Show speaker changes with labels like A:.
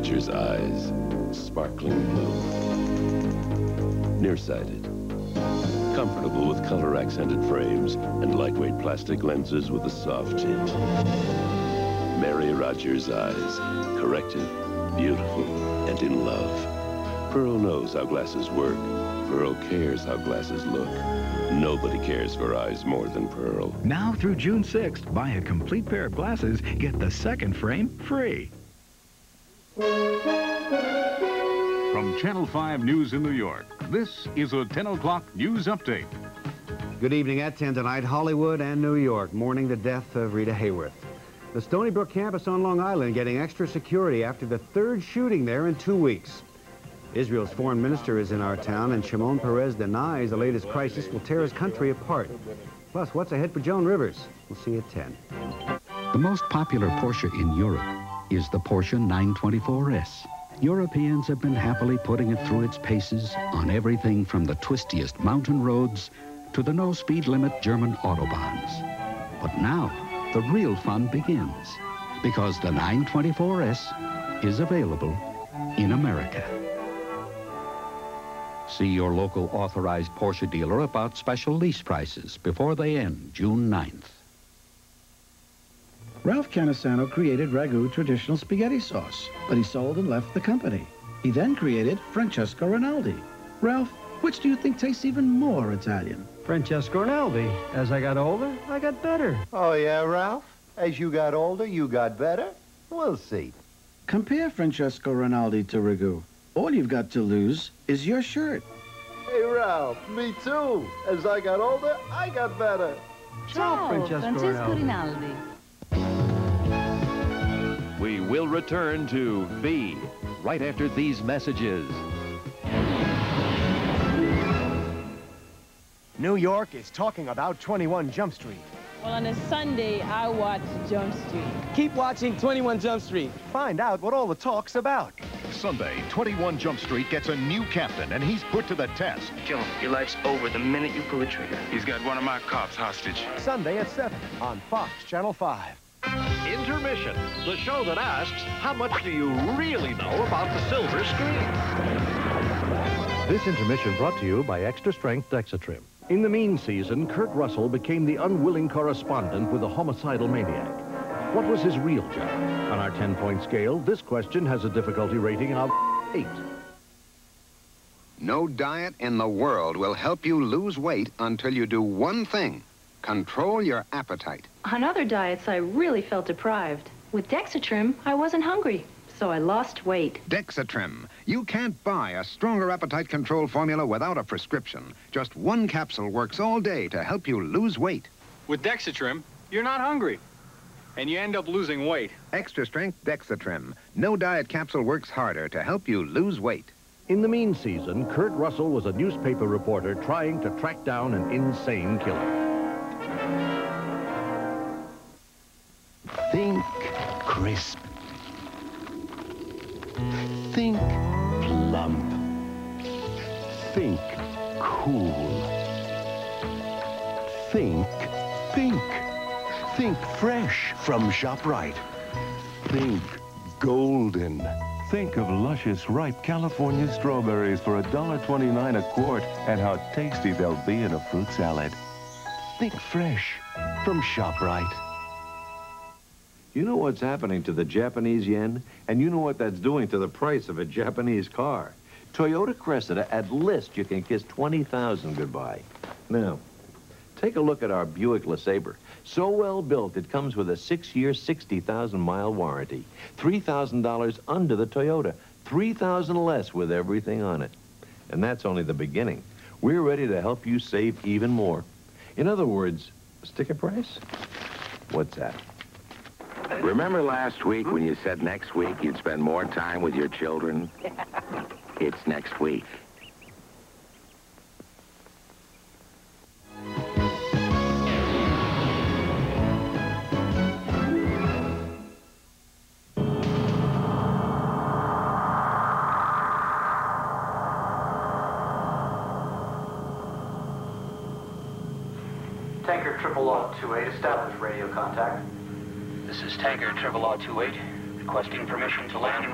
A: Rogers eyes, sparkling blue. Nearsighted. Comfortable with color-accented frames and lightweight plastic lenses with a soft tint. Mary Rogers eyes, corrected, beautiful, and in love. Pearle knows how glasses work. Pearle cares how glasses look. Nobody cares for eyes more than Pearle.
B: Now through June 6th, buy a complete pair of glasses, get the second frame free.
C: From Channel 5 News in New York, this is a 10 o'clock news update.
D: Good evening at 10 tonight, Hollywood and New York, mourning the death of Rita Hayworth. The Stony Brook campus on Long Island getting extra security after the third shooting there in two weeks. Israel's foreign minister is in our town, and Shimon Peres denies the latest crisis will tear his country apart. Plus, what's ahead for Joan Rivers? We'll see you at 10.
E: The most popular Porsche in Europe is the Porsche 924S. Europeans have been happily putting it through its paces on everything from the twistiest mountain roads to the no-speed limit German autobahns. But now, the real fun begins because the 924S is available in America. See your local authorized Porsche dealer about special lease prices before they end June 9th.
F: Ralph Cantisano created Ragu traditional spaghetti sauce, but he sold and left the company. He then created Francesco Rinaldi. Ralph, which do you think tastes even more Italian?
G: Francesco Rinaldi. As I got older, I got better.
H: Oh, yeah, Ralph? As you got older, you got better? We'll see.
F: Compare Francesco Rinaldi to Ragu. All you've got to lose is your shirt.
H: Hey, Ralph, me too. As I got older, I got better.
G: Ciao, Francesco,
I: Francesco
G: Rinaldi.
I: Rinaldi.
J: We will return to V right after these messages.
K: New York is talking about 21 Jump Street.
L: Well, on a Sunday, I watch Jump Street.
K: Keep watching 21 Jump Street. Find out what all the talk's about.
C: Sunday, 21 Jump Street gets a new captain, and he's put to the test.
M: Kill him. Your life's over the minute you pull the trigger.
N: He's got one of my cops hostage.
K: Sunday at 7 on Fox Channel 5.
O: Intermission, the show that asks, how much do you really know about the silver screen?
P: This intermission brought to you by Extra Strength Dexatrim. In the mean season, Kurt Russell became the unwilling correspondent with a homicidal maniac. What was his real job? On our 10-point scale, this question has a difficulty rating of 8.
Q: No diet in the world will help you lose weight until you do one thing. Control your appetite.
I: On other diets, I really felt deprived. With Dexatrim, I wasn't hungry, so I lost weight.
Q: Dexatrim. You can't buy a stronger appetite control formula without a prescription. Just one capsule works all day to help you lose weight.
R: With Dexatrim, you're not hungry, and you end up losing weight.
Q: Extra strength Dexatrim. No diet capsule works harder to help you lose weight.
P: In the mean season, Kurt Russell was a newspaper reporter trying to track down an insane killer.
A: Crisp. Think plump. Think cool. Think pink. Think fresh from ShopRite. Think golden. Think of luscious, ripe California strawberries for $1.29 a quart and how tasty they'll be in a fruit salad. Think fresh from ShopRite.
S: You know what's happening to the Japanese yen, and you know what that's doing to the price of a Japanese car. Toyota Cressida, at list, you can kiss 20000 goodbye. Now, take a look at our Buick LeSabre. So well built, it comes with a six-year, 60,000-mile warranty. $3,000 under the Toyota. 3000 less with everything on it. And that's only the beginning. We're ready to help you save even more. In other words, sticker price? What's that?
T: Remember last week when you said next week you'd spend more time with your children? It's next week.
U: Tanker triple law 28, establish radio contact.
V: This is Tanker Triple R 28, requesting permission to land and